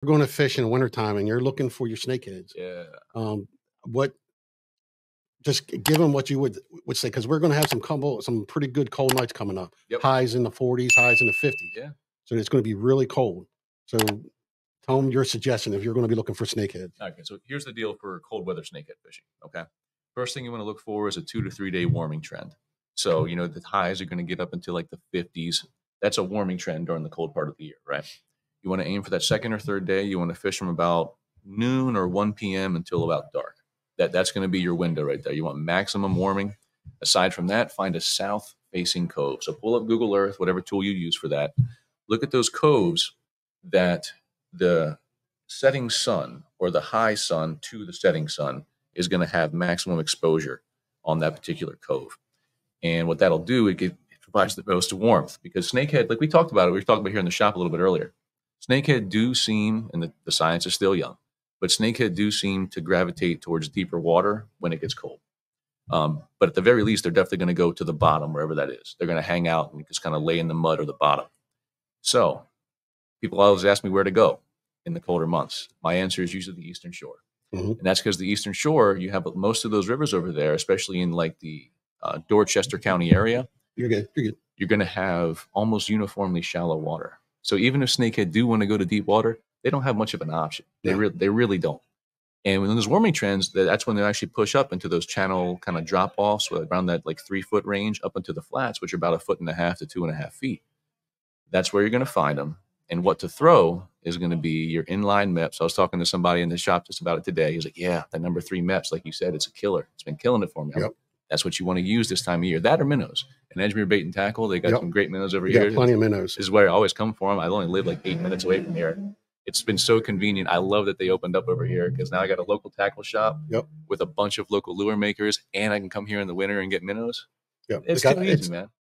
you're going to fish in the wintertime and you're looking for your snakeheads, Yeah. um, what just give them what you would would say because we're going to have some combo, some pretty good cold nights coming up. Yep. Highs in the 40s, highs in the 50s. Yeah. So it's going to be really cold. So tell them your suggestion if you're going to be looking for snakeheads. Okay, so here's the deal for cold weather snakehead fishing. Okay, first thing you want to look for is a two to three day warming trend. So you know the highs are going to get up into like the 50s. That's a warming trend during the cold part of the year, right? You want to aim for that second or third day. You want to fish from about noon or 1 p.m. until about dark. That that's going to be your window right there. You want maximum warming. Aside from that, find a south facing cove. So pull up Google Earth, whatever tool you use for that. Look at those coves that the setting sun or the high sun to the setting sun is going to have maximum exposure on that particular cove. And what that'll do, it, it provides the most warmth because snakehead, like we talked about it, we were talking about here in the shop a little bit earlier. Snakehead do seem, and the, the science is still young, but snakehead do seem to gravitate towards deeper water when it gets cold. Um, but at the very least, they're definitely going to go to the bottom, wherever that is. They're going to hang out and just kind of lay in the mud or the bottom. So people always ask me where to go in the colder months. My answer is usually the Eastern Shore. Mhm. And that's because the Eastern Shore, you have most of those rivers over there, especially in like the uh, Dorchester County area, You're good. You're good. you're going to have almost uniformly shallow water. So even if snakehead do want to go to deep water, they don't have much of an option. They, Yeah. re- they really don't. And when there's warming trends, that's when they actually push up into those channel kind of drop offs around that like three foot range up into the flats, which are about a foot and a half to two and a half feet. That's where you're going to find them. And what to throw is going to be your inline Mepps. I was talking to somebody in the shop just about it today. He's like, Yeah, that number three Mepps, like you said, it's a killer. It's been killing it for me. Yep. That's what you want to use this time of year. That or minnows. And Edgemere Bait and Tackle, they got Yep. some great minnows over You here. got plenty of minnows. This is where I always come from. I only live like eight minutes away from here. It's been so convenient. I love that they opened up over here because now I got a local tackle shop Yep. with a bunch of local lure makers, and I can come here in the winter and get minnows. Yep. It's got- too it's- easy, man.